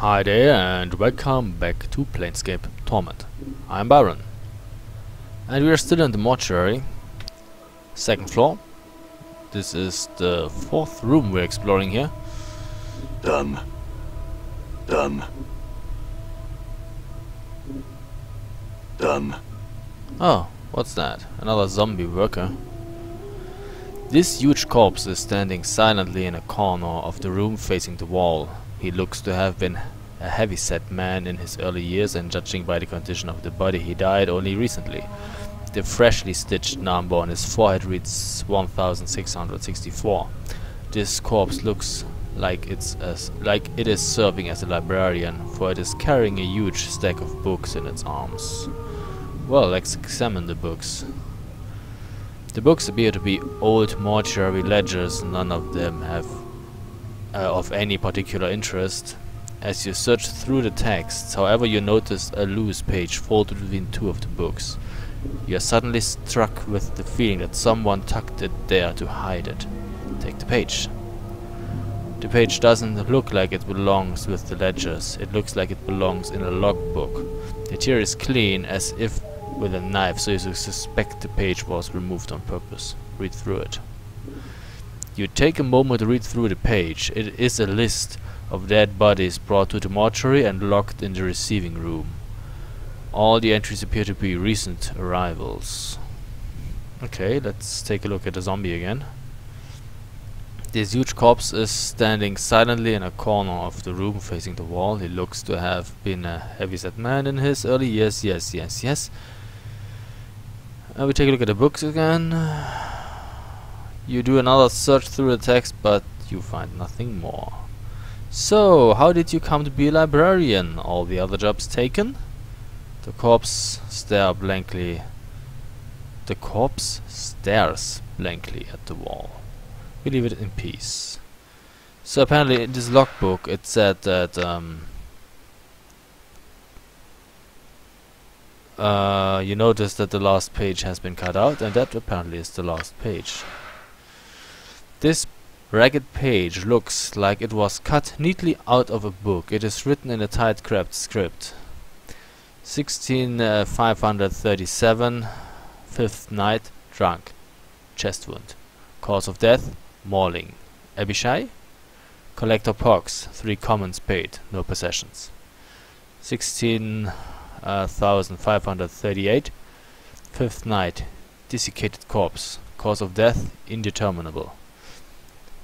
Hi there and welcome back to Planescape Torment. I'm Byron. And we are still in the mortuary. Second floor. This is the fourth room we're exploring here. Done. Done. Done. Oh, what's that? Another zombie worker. This huge corpse is standing silently in a corner of the room facing the wall. He looks to have been a heavy-set man in his early years and judging by the condition of the body he died only recently. The freshly stitched number on his forehead reads 1664. This corpse looks like it's as like it is serving as a librarian, for it is carrying a huge stack of books in its arms. Well, let's examine the books. The books appear to be old mortuary ledgers, none of them have uh, of any particular interest. As you search through the texts, however, you notice a loose page folded between two of the books. You are suddenly struck with the feeling that someone tucked it there to hide it. Take the page. The page doesn't look like it belongs with the ledgers. It looks like it belongs in a logbook. The tear is clean, as if with a knife, so you suspect the page was removed on purpose. Read through it. You take a moment to read through the page. It is a list of dead bodies brought to the mortuary and locked in the receiving room. All the entries appear to be recent arrivals. Okay, let's take a look at the zombie again. This huge corpse is standing silently in a corner of the room facing the wall. He looks to have been a heavy-set man in his early years. Yes, yes, yes. Uh, we take a look at the books again. You do another search through the text, but you find nothing more. So, how did you come to be a librarian? All the other jobs taken? The corpse stare blankly. The corpse stares blankly at the wall. We leave it in peace. So apparently in this logbook it said that um, uh, you notice that the last page has been cut out and that apparently is the last page. This ragged page looks like it was cut neatly out of a book. It is written in a tight cramped script. 16537 uh, Fifth night drunk chest wound. Cause of death mauling. Abishai? Collector pox 3 commons paid no possessions. 16538 uh, Fifth night desiccated corpse. Cause of death indeterminable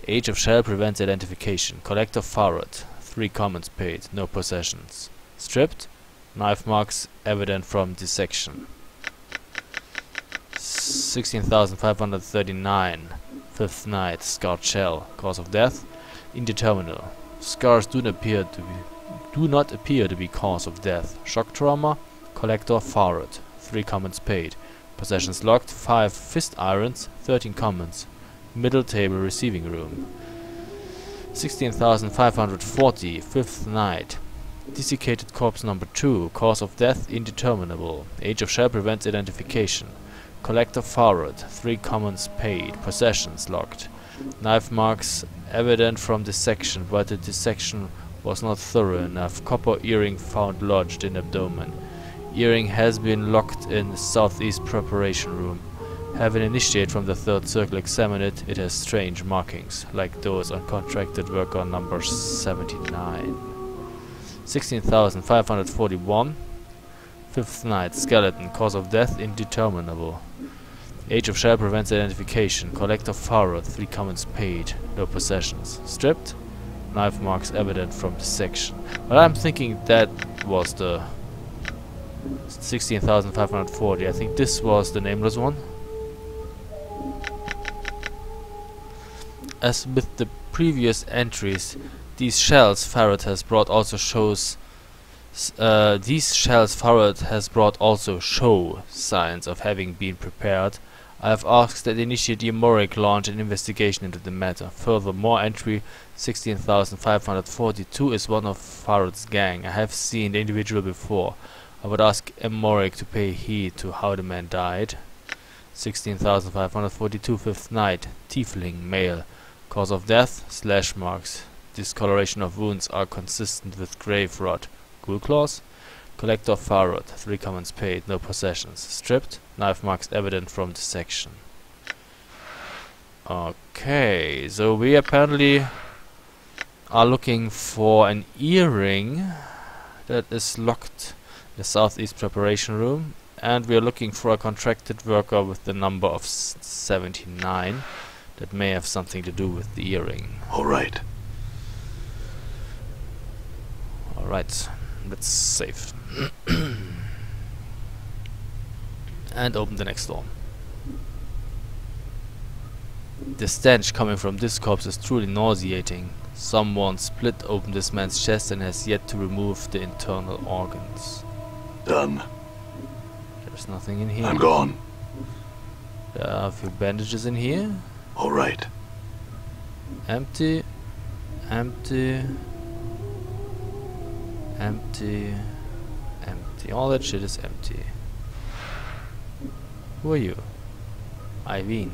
Age of shell prevents identification. Collector Pharod. Three commons paid. No possessions. Stripped. Knife marks evident from dissection. 16,539. Fifth night. Scarred shell. Cause of death. Indeterminate. Scars do not appear to be do not appear to be cause of death. Shock trauma. Collector Pharod. Three commons paid. Possessions locked. Five fist irons. Thirteen commons middle table receiving room. 16,540, fifth night. Desiccated corpse number 2, cause of death indeterminable. Age of shell prevents identification. Collector Pharod, 3 commons paid, possessions locked. Knife marks evident from dissection, but the dissection was not thorough enough. Copper earring found lodged in abdomen. Earring has been locked in southeast preparation room. Having initiated from the third circle examine it, it has strange markings, like those on contracted worker number 79. 16,541. Fifth night, skeleton, cause of death indeterminable. Age of shell prevents identification. Collector Pharod, three comments paid, no possessions. Stripped? Knife marks evident from dissection. But I'm thinking that was the 16,540. I think this was the nameless one. As with the previous entries, these shells Pharod has brought also shows uh, these shells Pharod has brought also show signs of having been prepared. I have asked that Initiate Yamoric launch an investigation into the matter. Furthermore, entry 16542 is one of Pharod's gang. I have seen the individual before. I would ask Emoric to pay heed to how the man died. 16542 fifth night. Tiefling, male. Cause of death, slash marks. discoloration of wounds are consistent with grave rot. Ghoul claws? Collector Pharod, three commons paid, no possessions. Stripped, knife marks evident from dissection. Okay, so we apparently are looking for an earring that is locked in the southeast preparation room and we are looking for a contracted worker with the number of 79 that may have something to do with the earring. All right. Alright, let's save. and open the next door. The stench coming from this corpse is truly nauseating. Someone split open this man's chest and has yet to remove the internal organs. Done. There's nothing in here. I'm gone. There are a few bandages in here. All right. Empty. Empty. Empty. Empty. All that shit is empty. Who are you? Irene.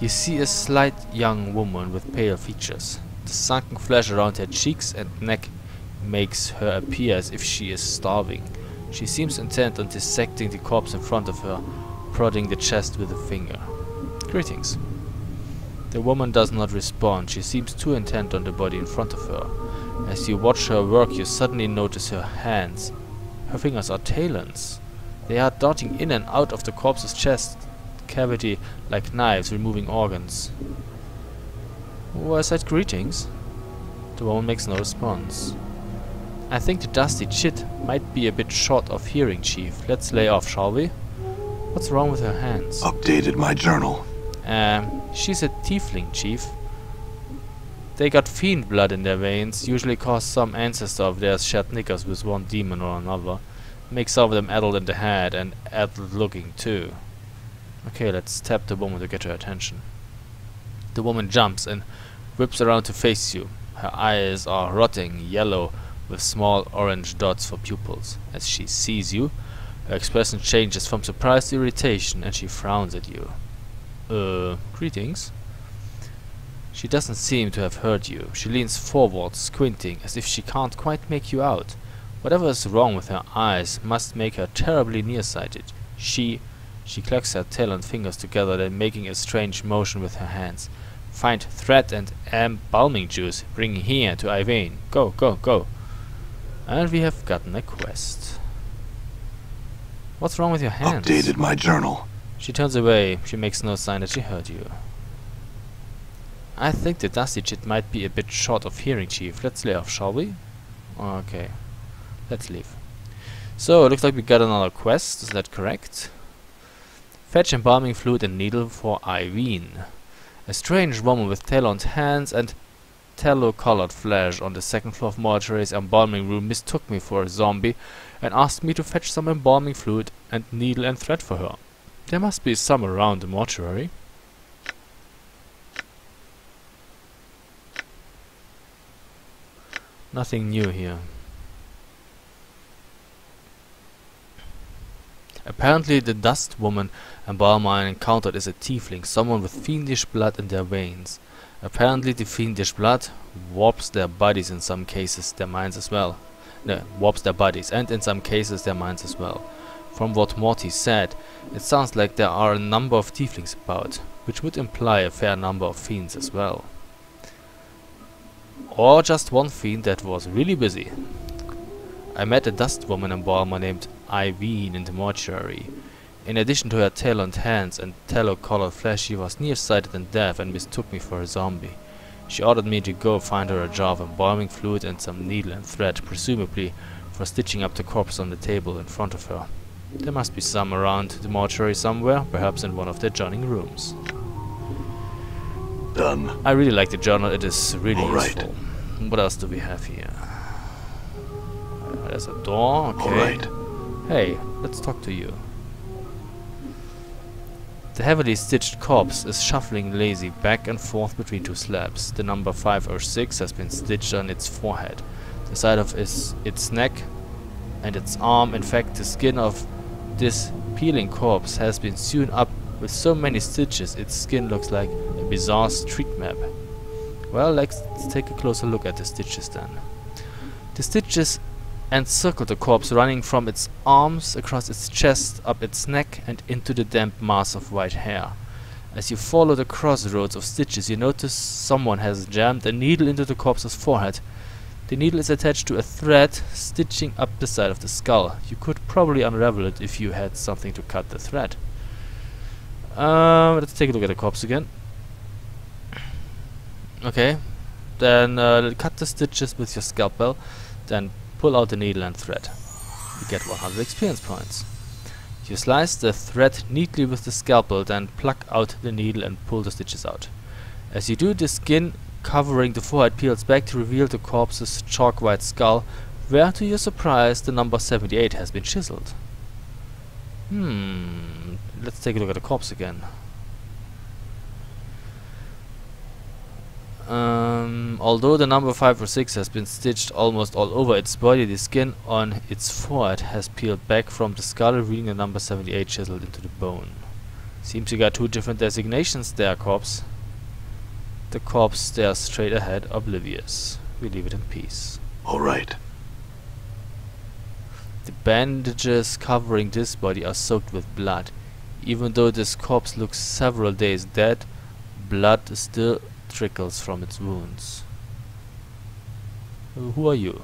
You see a slight young woman with pale features. The sunken flesh around her cheeks and neck makes her appear as if she is starving. She seems intent on dissecting the corpse in front of her, prodding the chest with a finger. Greetings. The woman does not respond. She seems too intent on the body in front of her. As you watch her work, you suddenly notice her hands. Her fingers are talons. They are darting in and out of the corpse's chest cavity like knives removing organs. Who I said greetings? The woman makes no response. I think the dusty chit might be a bit short of hearing, Chief. Let's lay off, shall we? What's wrong with her hands? Updated my journal. Um, she's a tiefling, Chief. They got fiend blood in their veins, usually cause some ancestor of theirs shared knickers with one demon or another. Makes some of them addled in the head and addled looking too. Okay, let's tap the woman to get her attention. The woman jumps and whips around to face you. Her eyes are rotting yellow with small orange dots for pupils. As she sees you, her expression changes from surprise to irritation and she frowns at you. Uh, greetings? She doesn't seem to have heard you. She leans forward, squinting, as if she can't quite make you out. Whatever is wrong with her eyes must make her terribly nearsighted. She... She clucks her tail and fingers together, then making a strange motion with her hands. Find thread and embalming juice. Bring here to Ei-Vene. Go, go, go. And we have gotten a quest. What's wrong with your hands? Updated my journal. She turns away. She makes no sign that she heard you. I think the dusty chit might be a bit short of hearing, Chief. Let's lay off, shall we? Okay. Let's leave. So, it looks like we got another quest. Is that correct? Fetch embalming fluid and needle for Irene. A strange woman with taloned hands and tallow-colored flesh on the second floor of Mortuary's embalming room mistook me for a zombie and asked me to fetch some embalming fluid and needle and thread for her. There must be some around the mortuary. Nothing new here. Apparently the dust woman embalmer encountered is a tiefling, someone with fiendish blood in their veins. Apparently the fiendish blood warps their bodies in some cases, their minds as well. No, warps their bodies, and in some cases their minds as well. From what Morte said, it sounds like there are a number of tieflings about, which would imply a fair number of fiends as well. Or just one fiend that was really busy. I met a dust woman embalmer named Irene in the mortuary. In addition to her taloned hands and tallow-colored flesh, she was nearsighted and deaf and mistook me for a zombie. She ordered me to go find her a jar of embalming fluid and some needle and thread, presumably for stitching up the corpse on the table in front of her. There must be some around the mortuary somewhere, perhaps in one of the adjoining rooms. Done. I really like the journal, it is really All right. useful. What else do we have here? Uh, there's a door, okay. All right. Hey, let's talk to you. The heavily stitched corpse is shuffling lazy back and forth between two slabs. The number 506 has been stitched on its forehead, the side of its, its neck and its arm. In fact, the skin of this peeling corpse has been sewn up with so many stitches its skin looks like a bizarre street map. Well, let's take a closer look at the stitches then. The stitches encircle the corpse running from its arms across its chest, up its neck and into the damp mass of white hair. As you follow the crossroads of stitches you notice someone has jammed a needle into the corpse's forehead. The needle is attached to a thread stitching up the side of the skull. You could probably unravel it if you had something to cut the thread. Um, let's take a look at the corpse again. Okay, then uh, cut the stitches with your scalpel, then pull out the needle and thread. You get 100 experience points. You slice the thread neatly with the scalpel, then pluck out the needle and pull the stitches out. As you do, the skin covering the forehead peels back to reveal the corpse's chalk white skull, where to your surprise the number 78 has been chiseled. Hmm, let's take a look at the corpse again. Um, although the number 5 or 6 has been stitched almost all over its body, the skin on its forehead has peeled back from the skull, revealing the number 78 chiseled into the bone. Seems you got two different designations there, corpse. The corpse stares straight ahead, oblivious. We leave it in peace. All right. The bandages covering this body are soaked with blood. Even though this corpse looks several days dead, blood still trickles from its wounds. Uh, who are you?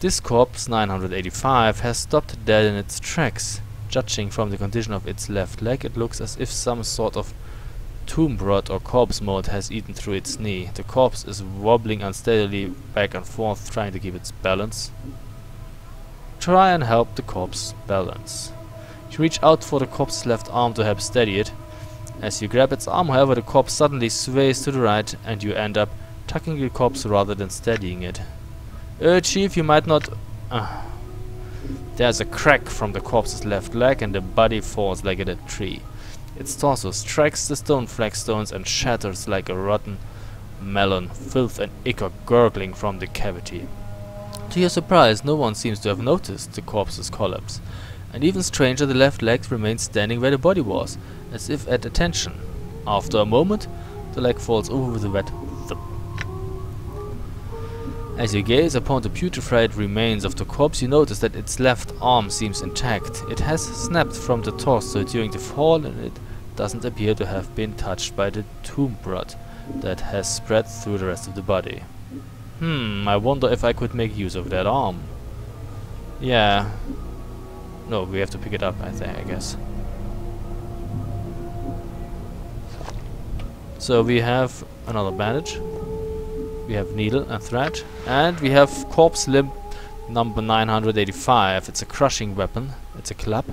This corpse, 985, has stopped dead in its tracks. Judging from the condition of its left leg, it looks as if some sort of tomb rot or corpse mold has eaten through its knee. The corpse is wobbling unsteadily back and forth, trying to keep its balance. Try and help the corpse balance. You reach out for the corpse's left arm to help steady it, as you grab its arm, however, the corpse suddenly sways to the right and you end up tucking the corpse rather than steadying it. Uh, Chief, you might not... Uh. There's a crack from the corpse's left leg and the body falls like a dead tree. Its torso strikes the stone flagstones and shatters like a rotten melon, filth and ichor gurgling from the cavity. To your surprise, no one seems to have noticed the corpse's collapse. And even stranger, the left leg remains standing where the body was, as if at attention. After a moment, the leg falls over with a wet thump. As you gaze upon the putrefied remains of the corpse, you notice that its left arm seems intact. It has snapped from the torso during the fall and it doesn't appear to have been touched by the tomb rot that has spread through the rest of the body. Hmm, I wonder if I could make use of that arm. Yeah. No, we have to pick it up, I think, I guess. So we have another bandage. We have needle and thread. And we have corpse limb number 985. It's a crushing weapon. It's a club.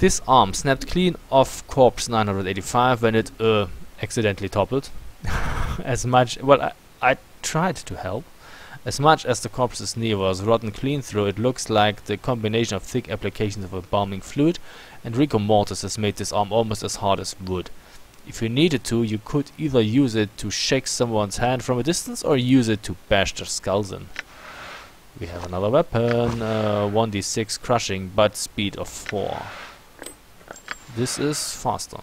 This arm snapped clean off corpse 985 when it uh, accidentally toppled. as much... Well, I, I tried to help. As much as the corpse's knee was rotten clean through, it looks like the combination of thick applications of embalming fluid and rigor mortis has made this arm almost as hard as wood. If you needed to, you could either use it to shake someone's hand from a distance or use it to bash their skulls in. We have another weapon, uh, 1d6 crushing, but speed of 4. This is faster.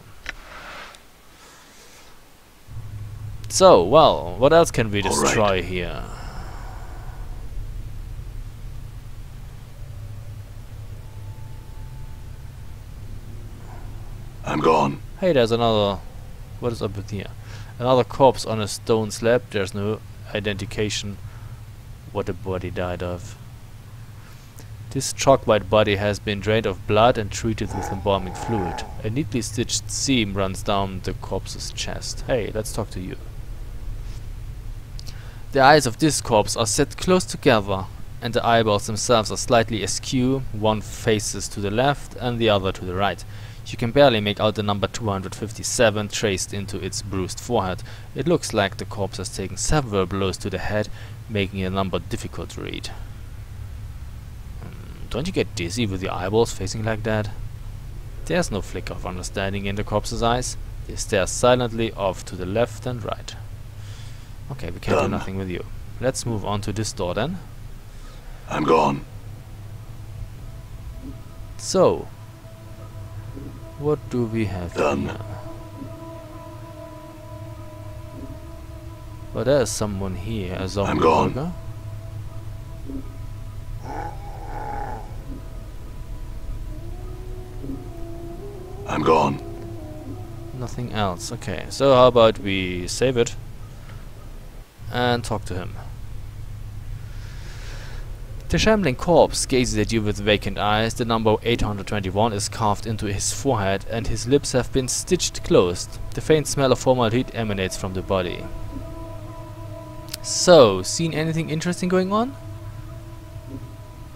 So, well, what else can we destroy right. here? I'm gone. Hey, there's another what is up with here? Another corpse on a stone slab. There's no identification what the body died of. This chalk white body has been drained of blood and treated with embalming fluid. A neatly stitched seam runs down the corpse's chest. Hey, let's talk to you. The eyes of this corpse are set close together and the eyeballs themselves are slightly askew, one faces to the left and the other to the right. You can barely make out the number 257 traced into its bruised forehead. It looks like the corpse has taken several blows to the head, making the number difficult to read. Um, don't you get dizzy with your eyeballs facing like that? There's no flicker of understanding in the corpse's eyes. They stare silently off to the left and right. Okay, we can't Done. do nothing with you. Let's move on to this door then. I'm gone. So, what do we have Done. here? But there's someone here, a zombie gone. worker. I'm gone. Nothing else. Okay, so how about we save it and talk to him. The shambling corpse gazes at you with vacant eyes. The number 821 is carved into his forehead and his lips have been stitched closed. The faint smell of formaldehyde emanates from the body. So, seen anything interesting going on?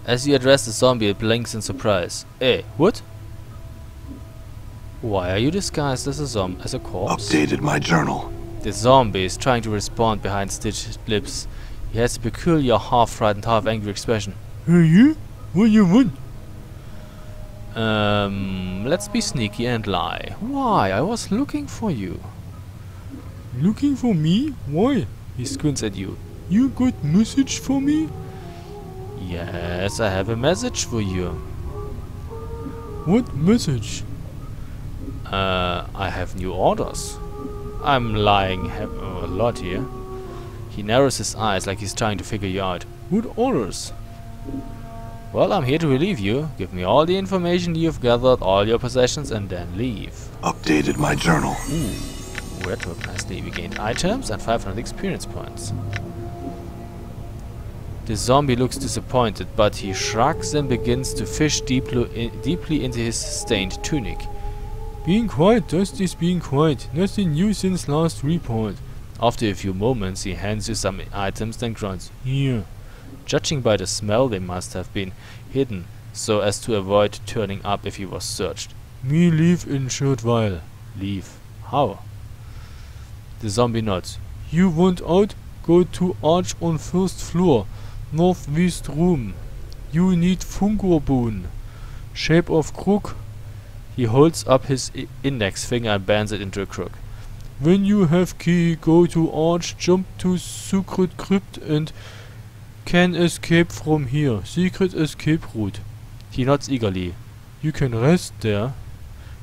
As you address the zombie, it blinks in surprise. Eh, what? Why are you disguised as a zombie, as a corpse? Updated my journal. The zombie is trying to respond behind stitched lips. He has a peculiar half-frightened, half-angry expression. Hey, you? What you want? Um, let's be sneaky and lie. Why? I was looking for you. Looking for me? Why? He squints at you. You got message for me? Yes, I have a message for you. What message? Uh, I have new orders. I'm lying a lot here. He narrows his eyes like he's trying to figure you out. Good orders? Well, I'm here to relieve you. Give me all the information you've gathered, all your possessions, and then leave. Updated my journal. Ooh, retwork nicely. We gained items and 500 experience points. The zombie looks disappointed, but he shrugs and begins to fish deeply, in, deeply into his stained tunic. Being quiet, Dusty's being quiet. Nothing new since last report. After a few moments, he hands you some items, then grunts. Here. Judging by the smell, they must have been hidden so as to avoid turning up if he was searched. Me leave in short while. Leave. How? The zombie nods. You want out? Go to arch on first floor. Northwest room. You need fingerbone. Shape of crook. He holds up his index finger and bends it into a crook. When you have key, go to arch, jump to secret crypt and can escape from here. Secret escape route. He nods eagerly. You can rest there.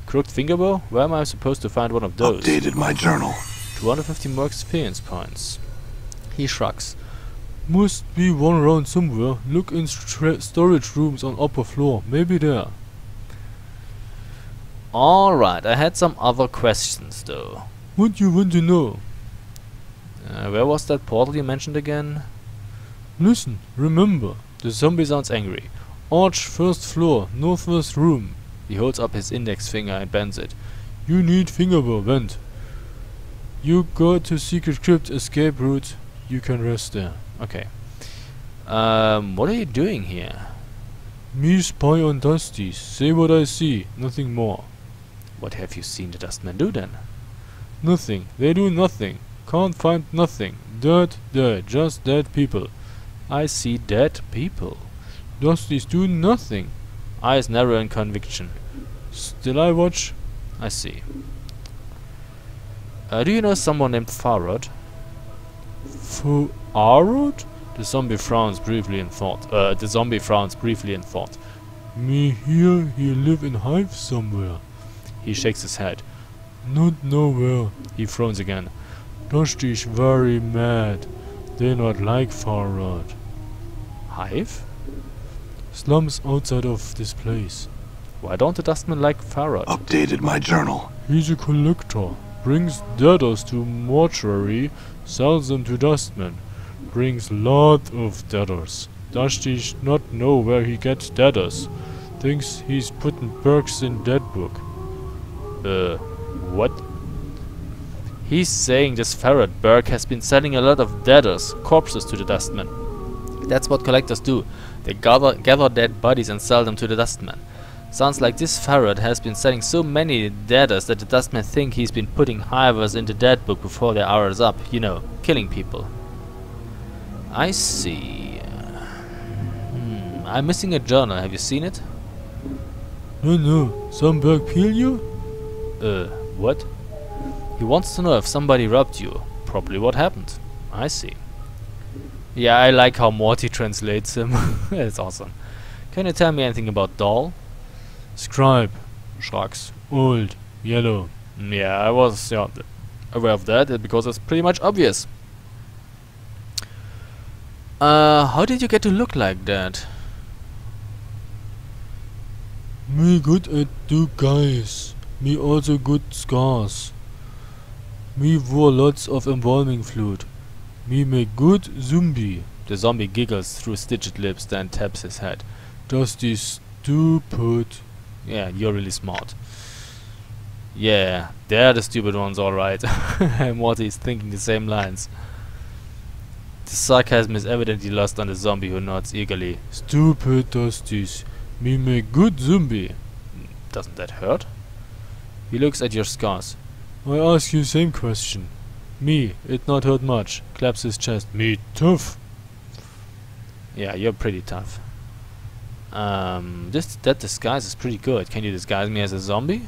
Crooked fingerbone? Where am I supposed to find one of those? Updated my journal. 250 more experience points. He shrugs. Must be one around somewhere. Look in storage rooms on upper floor. Maybe there. Alright, I had some other questions though. What you want to know? Uh, where was that portal you mentioned again? Listen, remember. The zombie sounds angry. Arch first floor, northwest room. He holds up his index finger and bends it. You need fingerbow vent. You go to secret crypt escape route. You can rest there. Okay. Um, what are you doing here? Me spy on Dusties. Say what I see, nothing more. What have you seen the dustman do then? Nothing. They do nothing. Can't find nothing. Dirt, dead. Just dead people. I see dead people. Dusties do nothing. Eyes narrow in conviction. Still I watch. I see. Uh, do you know someone named Pharod? For Arod? The zombie frowns briefly in thought. Uh, the zombie frowns briefly in thought. Me here, he live in hive somewhere. He shakes his head. Not nowhere. He frowns again. Dusties very mad. They not like Pharod. Hive? Slums outside of this place. Why don't the dustmen like Pharod? Updated my journal. He's a collector. Brings deaders to mortuary, sells them to dustmen. Brings lot of deaders. Dusty not know where he gets deaders. Thinks he's putting perks in dead book. Uh, what? He's saying this Pharod berk has been selling a lot of deaders, corpses to the dustmen. That's what collectors do. They gather, gather dead bodies and sell them to the dustmen. Sounds like this Pharod has been selling so many deaders that the dustmen think he's been putting hivers in the dead book before their hours up, you know, killing people. I see. Hmm, I'm missing a journal, have you seen it? No, no. Some berk peel you? Uh, what? He wants to know if somebody robbed you. Probably what happened. I see. Yeah, I like how Morte translates him. it's awesome. Can you tell me anything about Dhall? Scribe. Shrugs. Old. Yellow. Mm, Yeah, I was yeah, aware of that because it's pretty much obvious. Uh, how did you get to look like that? Me good at do guys. Me also good scars. Me wore lots of embalming fluid. Me make good zombie. The zombie giggles through stitched lips, then taps his head. Dusty stupid. Yeah, you're really smart. Yeah, they're the stupid ones, alright. and Morte is thinking the same lines. The sarcasm is evidently lost on the zombie who nods eagerly. Stupid Dusties. Me make good zombie. Doesn't that hurt? He looks at your scars. I ask you same question. Me, it not hurt much. Claps his chest. Me tough. Yeah, you're pretty tough. Um, this that disguise is pretty good. Can you disguise me as a zombie?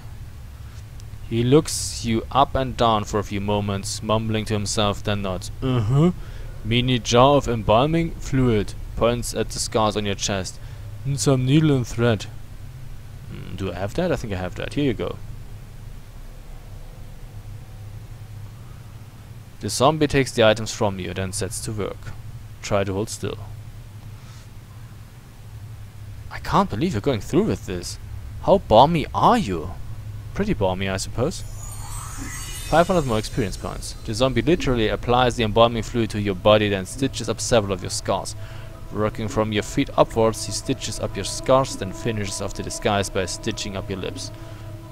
He looks you up and down for a few moments, mumbling to himself, then nods. Uh huh. Mini jar of embalming fluid. Points at the scars on your chest. And some needle and thread. Mm, do I have that? I think I have that. Here you go. The zombie takes the items from you, then sets to work. Try to hold still. I can't believe you're going through with this. How balmy are you? Pretty balmy, I suppose. 500 more experience points. The zombie literally applies the embalming fluid to your body, then stitches up several of your scars. Working from your feet upwards, he stitches up your scars, then finishes off the disguise by stitching up your lips.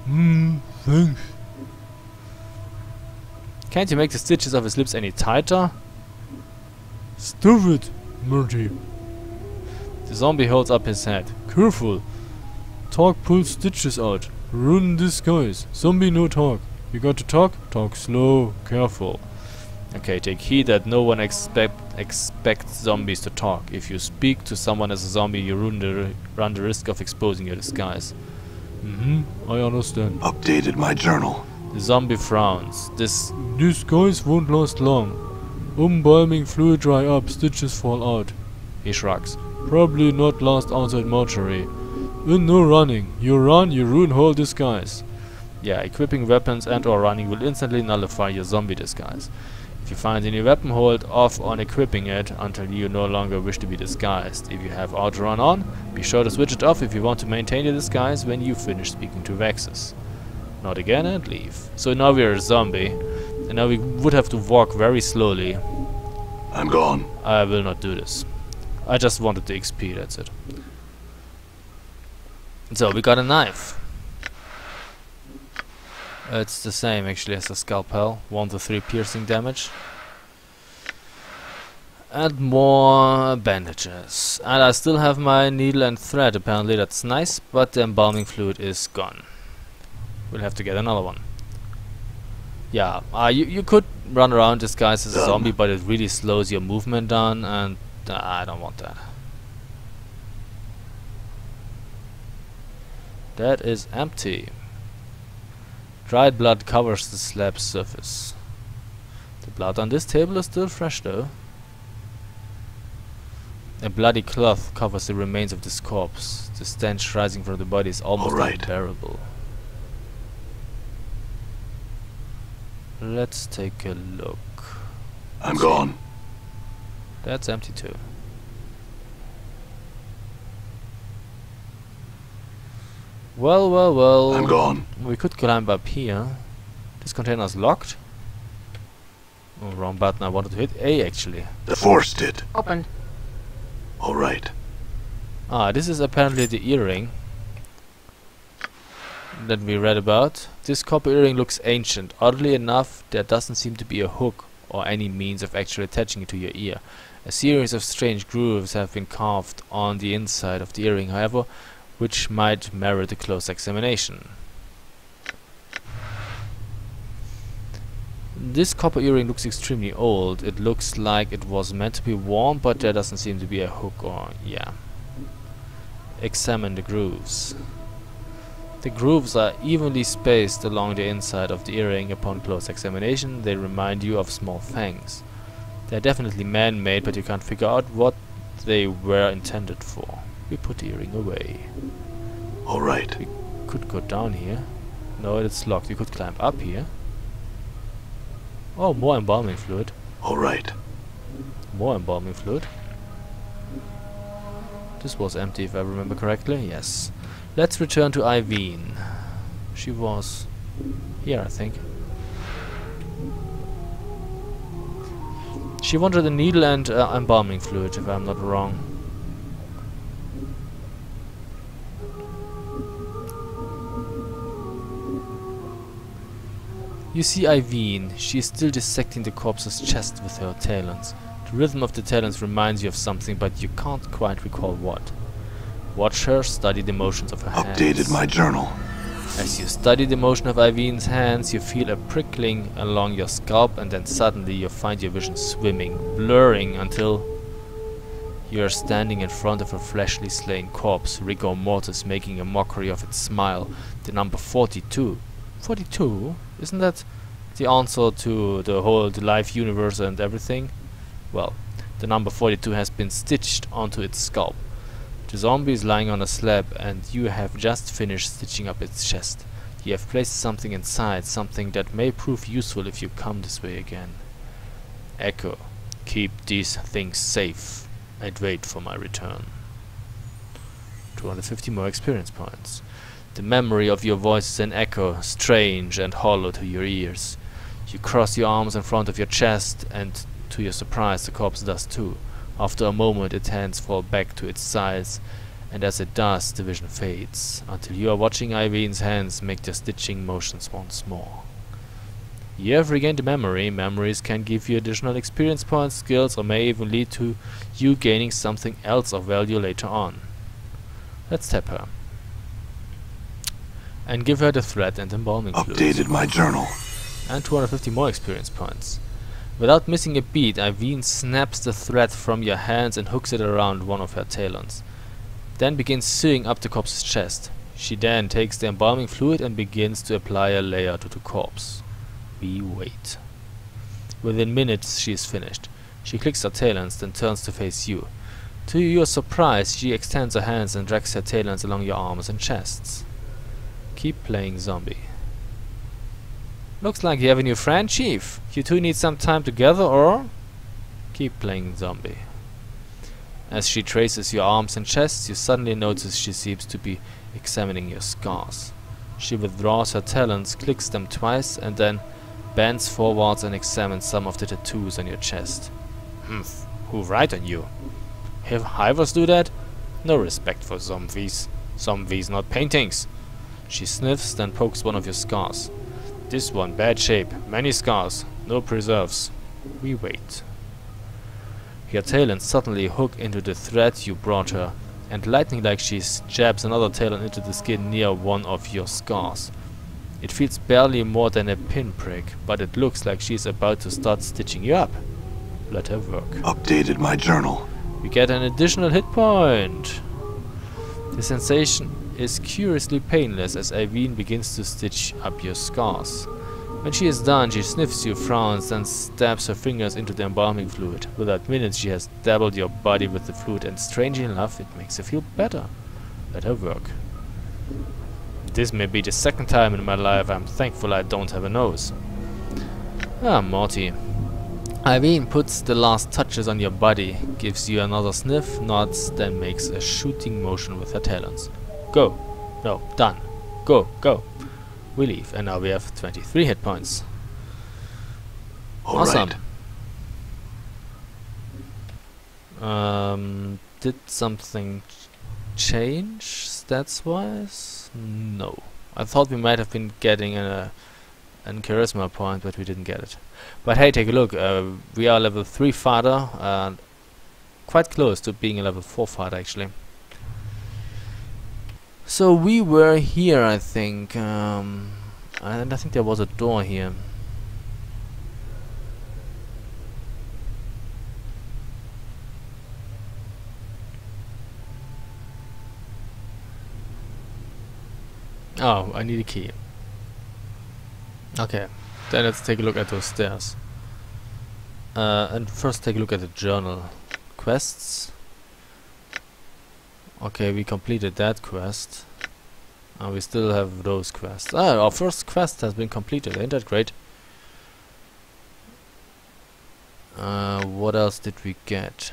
Hmm, thanks. Can't you make the stitches of his lips any tighter? Stupid, Morte. The zombie holds up his head. Careful. Talk pull stitches out. Ruin disguise. Zombie no talk. You got to talk? Talk slow, careful. Okay, take heed that no one expect expects zombies to talk. If you speak to someone as a zombie, you run the, run the risk of exposing your disguise. Mm-hmm, I understand. Updated my journal. The zombie frowns. This Disguise won't last long. Embalming fluid dry up, stitches fall out. he shrugs. Probably not last outside mortuary. And no running. You run, you ruin whole disguise. Yeah, equipping weapons and or running will instantly nullify your zombie disguise. If you find any weapon, hold off on equipping it until you no longer wish to be disguised. If you have outrun on, be sure to switch it off if you want to maintain your disguise when you finish speaking to Vaxis. Not again and leave. So now we are a zombie, and now we would have to walk very slowly. I'm gone. I will not do this. I just wanted the XP, that's it. So, we got a knife. It's the same actually as a scalpel. 1 to 3 piercing damage. And more bandages. And I still have my needle and thread, apparently that's nice, but the embalming fluid is gone. We'll have to get another one. Yeah, uh, you, you could run around disguised as a zombie, but it really slows your movement down, and uh, I don't want that. That is empty. Dried blood covers the slab surface. The blood on this table is still fresh though. A bloody cloth covers the remains of this corpse. The stench rising from the body is almost Alright. unbearable. Let's take a look. I'm gone. That's empty too. Well, well, well. I'm gone. We could climb up here. This container is locked. Oh, wrong button. I wanted to hit A actually. The force did. Open. All right. Ah, this is apparently the earring that we read about. This copper earring looks ancient. Oddly enough, there doesn't seem to be a hook or any means of actually attaching it to your ear. A series of strange grooves have been carved on the inside of the earring, however, which might merit a close examination. This copper earring looks extremely old. It looks like it was meant to be worn, but there doesn't seem to be a hook or yeah. Examine the grooves. The grooves are evenly spaced along the inside of the earring. Upon close examination, they remind you of small fangs. They're definitely man-made, but you can't figure out what they were intended for. We put the earring away. All right. We could go down here. No, it's locked. We could climb up here. Oh, more embalming fluid. All right. More embalming fluid. This was empty if I remember correctly. Yes. Let's return to Ei-Vene. She was here, I think. She wanted a needle and uh, embalming fluid, if I'm not wrong. You see Ei-Vene. She is still dissecting the corpse's chest with her talons. The rhythm of the talons reminds you of something, but you can't quite recall what. Watch her, study the motions of her hands. Updated my journal. As you study the motion of Ei-Vene's hands, you feel a prickling along your scalp and then suddenly you find your vision swimming, blurring until you are standing in front of a fleshly slain corpse, rigor mortis making a mockery of its smile. The number 42. 42? Isn't that the answer to the whole the life universe and everything? Well, the number 42 has been stitched onto its scalp. The zombie is lying on a slab and you have just finished stitching up its chest. You have placed something inside, something that may prove useful if you come this way again. Echo, keep these things safe and wait for my return. 250 more experience points. The memory of your voice is an echo, strange and hollow to your ears. You cross your arms in front of your chest and to your surprise the corpse does too. After a moment its hands fall back to its sides, and as it does the vision fades, until you are watching Ei-Vene's hands make their stitching motions once more. You have regained the memory. Memories can give you additional experience points, skills, or may even lead to you gaining something else of value later on. Let's tap her. And give her the thread and embalming Updated my journal. and 250 more experience points. Without missing a beat, Ei-Vene snaps the thread from your hands and hooks it around one of her talons. Then begins sewing up the corpse's chest. She then takes the embalming fluid and begins to apply a layer to the corpse. We wait. Within minutes she is finished. She clicks her talons, then turns to face you. To your surprise, she extends her hands and drags her talons along your arms and chests. Keep playing zombie. Looks like you have a new friend, Chief. You two need some time together, or? Keep playing zombie. As she traces your arms and chest, you suddenly notice she seems to be examining your scars. She withdraws her talons, clicks them twice, and then bends forwards and examines some of the tattoos on your chest. Humph, who write on you? Have hivers do that? No respect for zombies. Zombies, not paintings. She sniffs, then pokes one of your scars. This one, bad shape, many scars, no preserves. We wait. Your talons suddenly hook into the thread you brought her, and lightning like she jabs another talon into the skin near one of your scars. It feels barely more than a pinprick, but it looks like she's about to start stitching you up. Let her work. Updated my journal. You get an additional hit point. The sensation is curiously painless as Ei-Vene begins to stitch up your scars. When she is done, she sniffs you, frowns, and stabs her fingers into the embalming fluid. Without minutes, she has dabbled your body with the fluid, and strangely enough, it makes her feel better. Let her work. This may be the second time in my life I'm thankful I don't have a nose. Ah, Morte. Irene puts the last touches on your body, gives you another sniff, nods, then makes a shooting motion with her talons. Go. No, done. Go, go. We leave, and now we have 23 hit points. All awesome. right. Um, did something ch- change stats wise? No. I thought we might have been getting a an charisma point, but we didn't get it. But hey, take a look. Uh, we are level 3 fighter, and quite close to being a level 4 fighter actually. So we were here, I think, um, and I think there was a door here. Oh, I need a key. Okay, then let's take a look at those stairs. Uh, and first take a look at the journal. Quests. Okay, we completed that quest. And we still have those quests. Ah, our first quest has been completed. Ain't that great? Uh, what else did we get?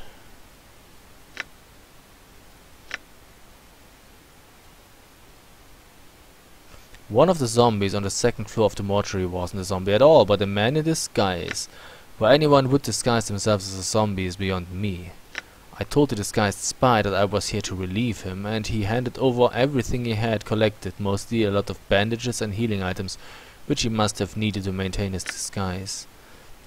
One of the zombies on the second floor of the mortuary wasn't a zombie at all, but a man in disguise. For anyone would disguise themselves as a zombie is beyond me. I told the disguised spy that I was here to relieve him, and he handed over everything he had collected, mostly a lot of bandages and healing items, which he must have needed to maintain his disguise.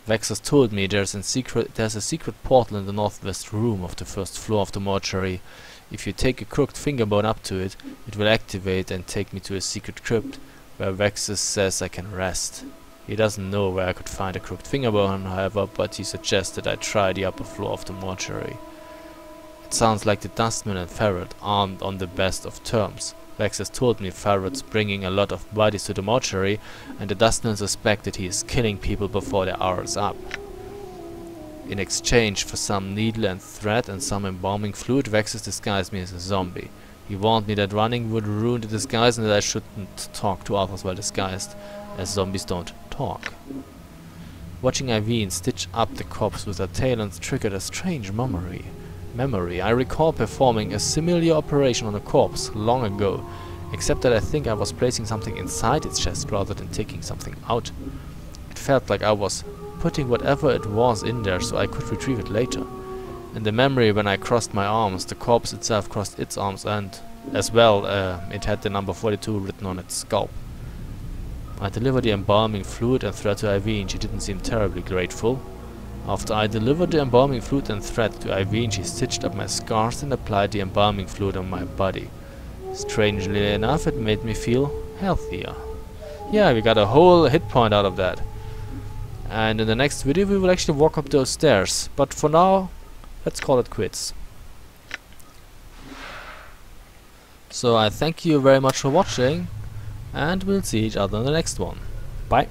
Vaxis told me there's a secret there's a secret portal in the northwest room of the first floor of the mortuary. If you take a crooked fingerbone up to it, it will activate and take me to a secret crypt, where Vaxis says I can rest. He doesn't know where I could find a crooked fingerbone, however, but he suggested I try the upper floor of the mortuary. Sounds like the Dustman and Pharod aren't on the best of terms. Vaxis told me Pharod's bringing a lot of bodies to the mortuary, and the Dustman suspected he is killing people before their hour is up. In exchange for some needle and thread and some embalming fluid, Vaxis disguised me as a zombie. He warned me that running would ruin the disguise and that I shouldn't talk to others while disguised, as zombies don't talk. Watching Ei-Vene stitch up the corpse with her talons triggered a strange memory. Memory. I recall performing a similar operation on a corpse long ago, except that I think I was placing something inside its chest rather than taking something out. It felt like I was putting whatever it was in there so I could retrieve it later. In the memory when I crossed my arms, the corpse itself crossed its arms and, as well, uh, it had the number 42 written on its scalp. I delivered the embalming fluid and thread to Ei-Vene. She didn't seem terribly grateful. After I delivered the embalming fluid and thread to Ei-Vene, she stitched up my scars and applied the embalming fluid on my body. Strangely enough, it made me feel healthier. Yeah, we got a whole hit point out of that. And in the next video we will actually walk up those stairs. But for now, let's call it quits. So I thank you very much for watching, and we'll see each other in the next one. Bye.